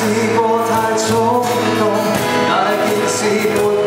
试过太冲动大件事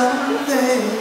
someday